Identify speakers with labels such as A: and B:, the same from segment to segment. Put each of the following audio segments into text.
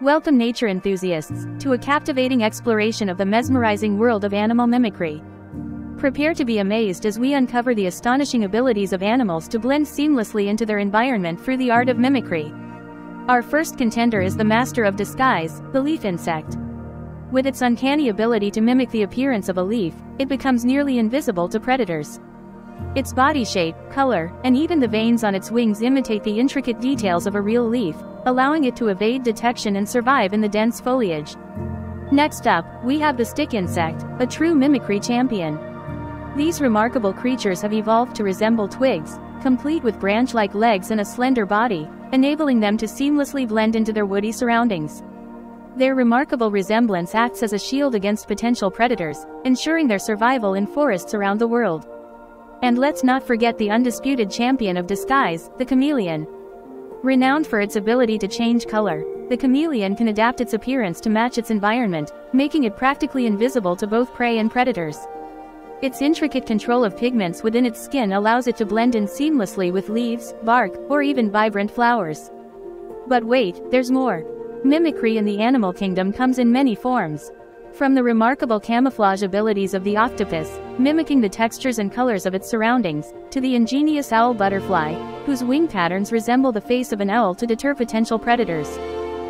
A: Welcome nature enthusiasts to a captivating exploration of the mesmerizing world of animal mimicry. Prepare to be amazed as we uncover the astonishing abilities of animals to blend seamlessly into their environment through the art of mimicry. Our first contender is the master of disguise, the leaf insect. With its uncanny ability to mimic the appearance of a leaf, it becomes nearly invisible to predators. Its body shape, color, and even the veins on its wings imitate the intricate details of a real leaf, allowing it to evade detection and survive in the dense foliage. Next up, we have the stick insect, a true mimicry champion. These remarkable creatures have evolved to resemble twigs, complete with branch-like legs and a slender body, enabling them to seamlessly blend into their woody surroundings. Their remarkable resemblance acts as a shield against potential predators, ensuring their survival in forests around the world. And let's not forget the undisputed champion of disguise, the chameleon. Renowned for its ability to change color, the chameleon can adapt its appearance to match its environment, making it practically invisible to both prey and predators. Its intricate control of pigments within its skin allows it to blend in seamlessly with leaves, bark, or even vibrant flowers. But wait, there's more. Mimicry in the animal kingdom comes in many forms. From the remarkable camouflage abilities of the octopus, mimicking the textures and colors of its surroundings, to the ingenious owl butterfly, whose wing patterns resemble the face of an owl to deter potential predators.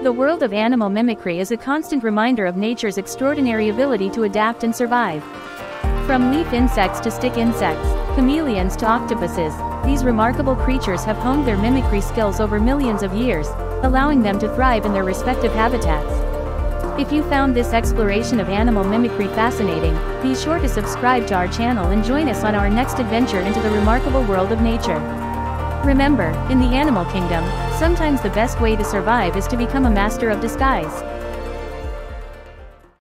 A: The world of animal mimicry is a constant reminder of nature's extraordinary ability to adapt and survive. From leaf insects to stick insects, chameleons to octopuses, these remarkable creatures have honed their mimicry skills over millions of years, allowing them to thrive in their respective habitats. If you found this exploration of animal mimicry fascinating, be sure to subscribe to our channel and join us on our next adventure into the remarkable world of nature. Remember, in the animal kingdom, sometimes the best way to survive is to become a master of disguise.